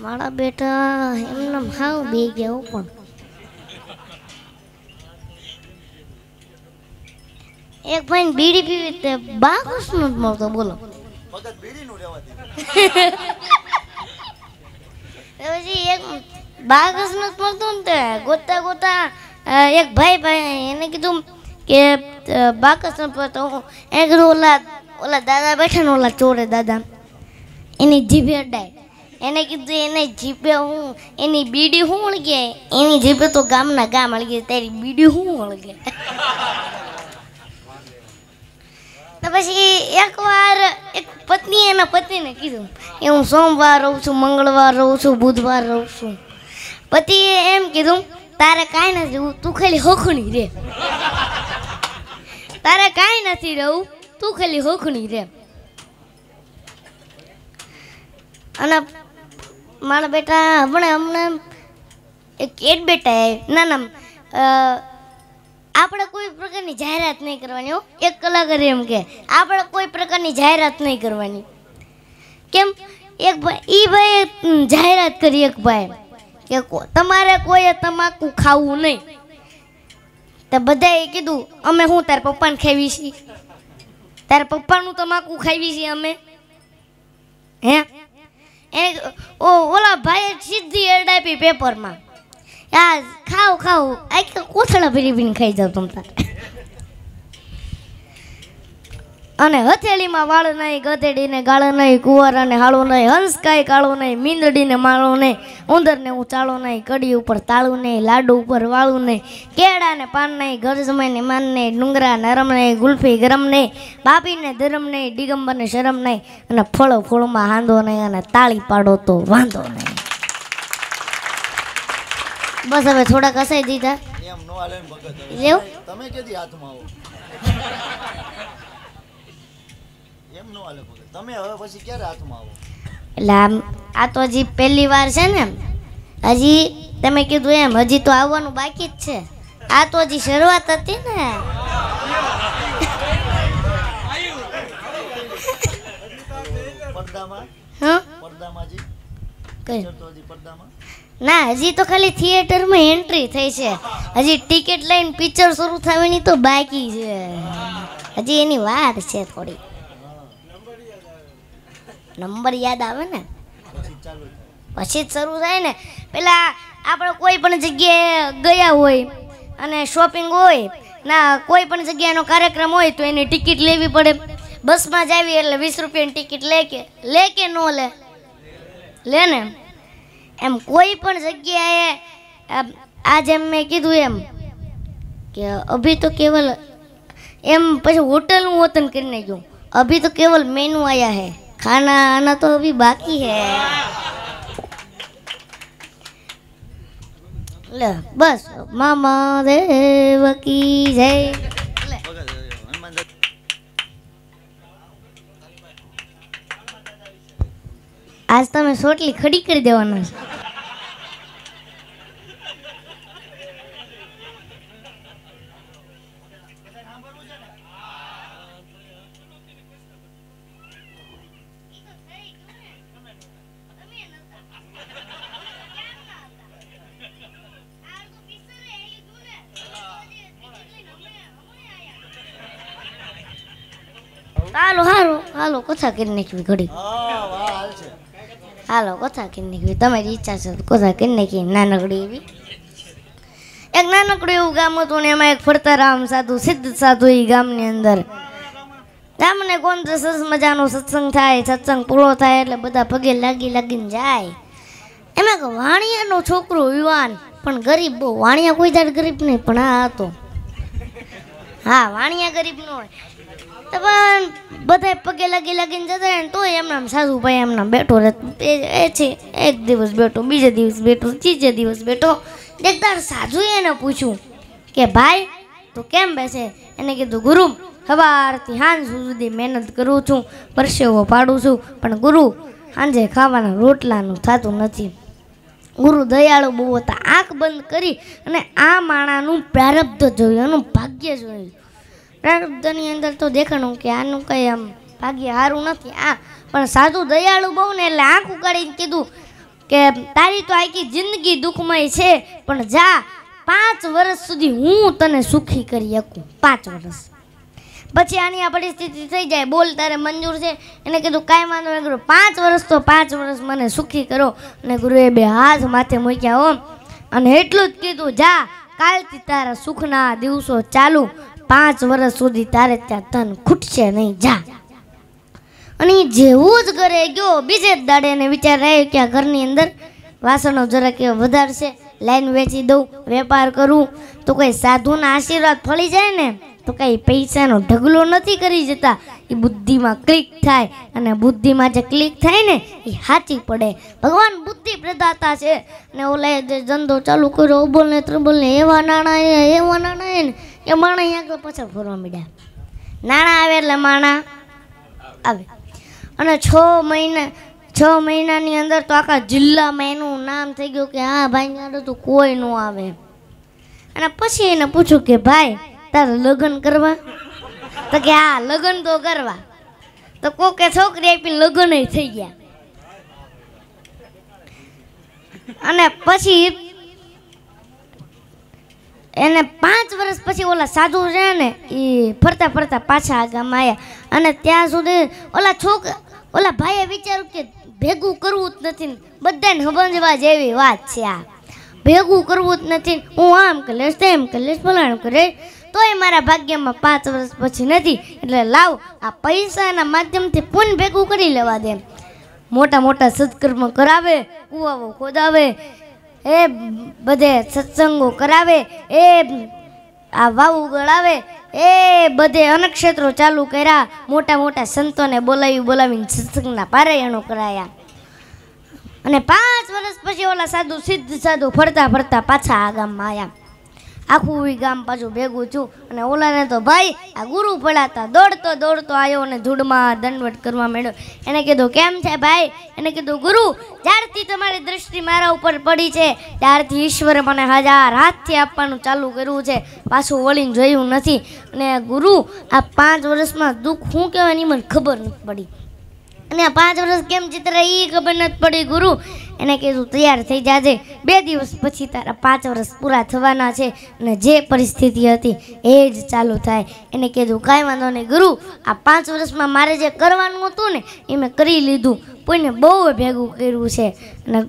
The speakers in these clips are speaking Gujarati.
મારા બેટા એમને હાવ બે ગયા પણ. એક ભાઈ બીડી પીવી તે બા નું જ મળતો બોલો. પછી એક બાકસનું જ મળતું ને તે ગોતા ગોતા એક ભાઈ ભાઈ એને કીધું કે બાકસનું હું એને કીધું ઓલા ઓલા દાદા બેઠા ને ઓલા ચોરે દાદા. એની જીભે અડાય. એને કીધું, એને જીભે હું, એની બીડી હું વળગે? એની જીભે તો ગામના ગામ અળગે તારી બીડી હું વળગે? તો પછી એકવાર એક પત્નીએ એના પતિને કીધું એ હું સોમવાર રહું છું, મંગળવાર રહું છું, બુધવાર રહું છું. પતિએ એમ કીધું, તારે કાંઈ નથી રહેવું, તું ખાલી હોખણી રે. તારે કાંઈ નથી રહું તું ખાલી હોખણી રે. અને મારા બેટા હમણાં હમણાં એક એડ બેટા ના ના અ, આપણે કોઈ પ્રકારની જાહેરાત નહીં કરવાની હો. એક કલાકાર એમ કે આપણે કોઈ પ્રકારની જાહેરાત નહીં કરવાની. કેમ? એક ભાઈ એ ભાઈએ જાહેરાત કરી એક ભાઈ. કે તમારે કોઈએ તમાકુ ખાવું નહીં. તો બધાએ કીધું અમે હું તારા પપ્પાને ખાવી છીએ? તારા પપ્પાનું તમાકુ ખાવી છીએ અમે? હે? એ, ઓ, ઓલા ભાઈએ સીધી એડ આપી પેપરમાં આ ખાવ ખાવ. આ કોથળા ભરી ભરીને ખાઈ જાવ તમ તાર. અને હથેળીમાં વાળ નહીં ગધેડીને ગાળો નહીં કુંવર અને હાળો નહીં હંસ કાંઈ કાળો નહીં મીંદડીને માળો નહીં ઉંદરને ઉચાળો નહીં કડી ઉપર તાળું નહીં લાડુ ઉપર વાળું નહીં કેળાને પાન નહીં ઘર જમાઈને માન નહીં ડુંગરા નરમ નહીં ગુલ્ફી ગરમ નહીં બાપીને ધરમ નહીં દિગંબરને શરમ નહીં અને ફળો ફળમાં હાંધો નહીં અને તાળી પાડો તો વાંધો નહીં. બસ હવે થોડાક હસાઈ દીધા. એમ નો હાલે તમે કેદી હાથમાં આવો? એમ નો હાલે ભગત તમે હવે પછી ક્યારે હાથમાં આવો? એટલે આમ આ તો હજી પહેલી વાર છે ને હજી તમે કીધું એમ હજી તો આવવાનું બાકી જ છે. આ તો હજી શરૂઆત હતી ને. ના હજી તો ખાલી થિયેટરમાં એન્ટ્રી થઈ છે. હજી ટિકિટ લઈને પિક્ચર શરૂ થવાની તો બાકી છે. હજી એની વાર છે થોડી. નંબર યાદ આવે ને? પછી જ શરૂ થાય ને. પેલા આપણે કોઈ પણ જગ્યાએ ગયા હોય અને શોપિંગ હોય, ના, કોઈ પણ જગ્યાનો કાર્યક્રમ હોય તો એની ટિકિટ લેવી પડે. બસમાં જ આવી એટલે વીસ રૂપિયાની ટિકિટ લે કે લે કે ન લે? લે ને? એમ કોઈ પણ જગ્યાએ આ જેમ મેં કીધું એમ કે અભી તો કેવલ, એમ પછી હોટલનું વતન કરી નાખ્યું. અભી તો કેવલ મેનુ આયા હે. ખાના આના તો અભી બાકી હે લે બસ મામા દેવ કી જય લે ભગત હનુમાન દાદા આજ તમે સોટલી ખડી કરી દેવાના છે હાલો હાલો હાલો કથા કરી નાખવી ઘડી. હાલ કથા કરી નાખવી. તમારી ઈચ્છા છે કોથા કરી નાખી નાનકડી એવી. એક નાનકડું એવું ગામ હતું ને એમાં એક ફરતારામ સાધુ સિદ્ધ સાધુ એ ગામની અંદર. ગામને કોણ સરસ મજાનો સત્સંગ થાય સત્સંગ પૂરો થાય એટલે બધા પગે લાગી લાગીને જાય. એમાં કે વાણિયાનો છોકરો યુવાન. પણ ગરીબ બહુ. વાણિયા કોઈ દાડ ગરીબ નહીં, પણ આ હતો. હા, વાણિયા ગરીબ ન હોય. તો પણ બધા પગે લાગી લાગીને જતા રહે તોય એમના સાસુભાઈ એમના બેઠો રહે. એ છે, એક દિવસ બેઠો, બીજે દિવસ બેઠો, ત્રીજે દિવસ બેઠો. એકદાર સાજુએ એને પૂછ્યું કે, ભાઈ, તું કેમ બેસે? એને કીધું, ગુરુ સવારથી સાંજ સુધી મહેનત કરું છું, પરસેવો પાડું છું, પણ ગુરુ સાંજે ખાવાના રોટલાનું થતું નથી. ગુરુ દયાળુ બહુ હતા આંખ બંધ કરી અને આ માણાનું પ્રારબ્ધ જોયું, એનું ભાગ્ય જોયું. પ્રારબ્ધની અંદર તો દેખાણું કે આનું કંઈ આમ ભાગ્ય સારું નથી. આ, પણ સાધુ દયાળુ બહુ ને એટલે આંખ ઉગાડીને કીધું કે, તારી તો આખી જિંદગી દુઃખમય છે, પણ જા, પાંચ વર્ષ સુધી હું તને સુખી કરી શકું. પાંચ વર્ષ. પછી આની આ પરિસ્થિતિ થઈ જાય. બોલ, તારે મંજૂર છે. એને કીધું, કાંઈ નહીં. ગુરુ પાંચ વર્ષ તો પાંચ વર્ષ મને સુખી કરો. અને ગુરુએ બે હાથ માથે મૂક્યા હો. અને એટલું જ કીધું, જા, કાલથી તારા સુખના દિવસો ચાલુ. પાંચ વર્ષ સુધી તારે ત્યાં ધન ખૂટશે નહીં. જા. અને જેવું જ ઘરે ગયો. બીજે જ દાડે એને વિચાર આવ્યો કે આ ઘરની અંદર વાસણો જરાક વધારશે. લાઈન વેચી દઉં, વેપાર કરું. તો કોઈ સાધુના આશીર્વાદ ફળી જાય ને? તો કઈ પૈસાનો ઢગલો નથી કરી જતા. એ બુદ્ધિમાં ક્લિક થાય અને બુદ્ધિમાં જે ક્લિક થાય ને, એ સાચી પડે. ભગવાન બુદ્ધિ પ્રદાતા છે. ને ઓલા જે ધંધો ચાલુ કર્યો અબોલ ને ત્રબોલ ને એવા નાણાં એવા નાણાં ને, એ માણા આગળ પાછળ ફરવા માંડ્યા. નાણાં આવે એટલે માણા આવે. અને છ મહિના, છ મહિનાની અંદર તો આખા જિલ્લામાં એનું નામ થઈ ગયું કે, હા ભાઈ તો કોઈ ન આવે. અને પછી એને પૂછ્યું કે, ભાઈ તારે લગ્ન કરવા? તો કે હા, લગ્ન તો કરવા. તો કોકે છોકરી આપીને લગ્ન થઈ ગયા. અને પછી એને પાંચ વર્ષ પછી ઓલા સાધુ છે ને, એ ફરતા ફરતા પાછા આ ગામમાં આવ્યા અને ત્યાં સુધી ઓલા છોક, ઓલા ભાઈએ વિચાર્યું કે ભેગું કરવું જ નથી બધાને સમજવા જેવી વાત છે આ. ભેગું કરવું જ નથી હું આમ કરીશ, તેમ કરીશ, ફલાણ કરીશ. તોય મારા ભાગ્યમાં પાંચ વર્ષ પછી નથી, એટલે લાવ આ પૈસાના માધ્યમથી પુન ભેગું કરી લેવા દે. મોટા મોટા સત્કર્મ કરાવે, કુવાઓ ખોદાવે, એ બધે સત્સંગો કરાવે, એ આ વાવ ગળાવે એ બધે અનક્ષેત્રો ચાલુ કર્યા, મોટા મોટા સંતોને બોલાવી બોલાવીને સત્સંગના પારાયણો કરાયા. અને પાંચ વર્ષ પછી ઓલા સાધુ, સિદ્ધ સાધુ ફરતા ફરતા પાછા આ ગામમાં આવ્યા આખું ગામ પાછું ભેગું છું. અને ઓલાને તો ભાઈ, આ ગુરુ પડાતા દોડતો દોડતો આવ્યો અને ધૂળમાં દંડવટ કરવા માંડ્યો. એને કીધું, કેમ છે ભાઈ? એને કીધું, ગુરુ, જ્યારથી તમારી દૃષ્ટિ મારા ઉપર પડી છે, ત્યારથી ઈશ્વરે મને હજાર હાથથી આપવાનું ચાલુ કર્યું છે. પાછું વળીને જોયું નથી. અને ગુરુ, આ પાંચ વર્ષમાં દુઃખ શું કહેવાની મને ખબર નથી પડી. અને આ પાંચ વર્ષ કેમ ચિત્ર એ ખબર નથી પડી ગુરુ. એને કીધું, તૈયાર થઈ જાજે. બે દિવસ પછી તારા પાંચ વર્ષ પૂરા થવાના છે અને જે પરિસ્થિતિ હતી એ જ ચાલુ થાય. એને કીધું, કાંઈ વાંધો નહીં ગુરુ. આ પાંચ વર્ષમાં મારે જે કરવાનું હતું ને એ મેં કરી લીધું. કોઈને બહુ ભેગું કર્યું છે. અને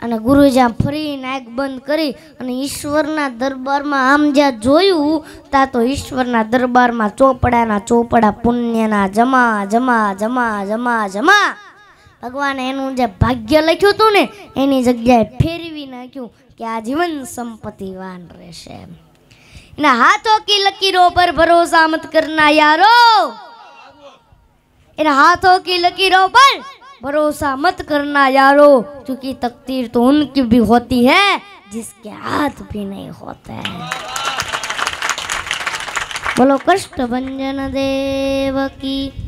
અને ગુરુજી આમ ફરી નાયક બંધ કરી અને ઈશ્વરના દરબારમાં આમ જ્યાં જોયું, ત્યાં તો ઈશ્વરના દરબારમાં ચોપડાના ચોપડા પુણ્યના જમા જમા જમા જમા જમા. ભગવાને એનું જે ભાગ્ય લખ્યું હતું ને, એની જગ્યાએ ફેરવી નાખ્યું કે આ જીવન સંપત્તિવાન રહેશે એના હાથો કી લકીરો પર ભરોસા મત કરના યારો. એના હાથો કી લકીરો પર भरोसा मत करना यारो, क्योंकि तकदीर तो उनकी भी होती है, जिसके हाथ भी नहीं होते हैं। बोलो, कष्ट भंजन देव की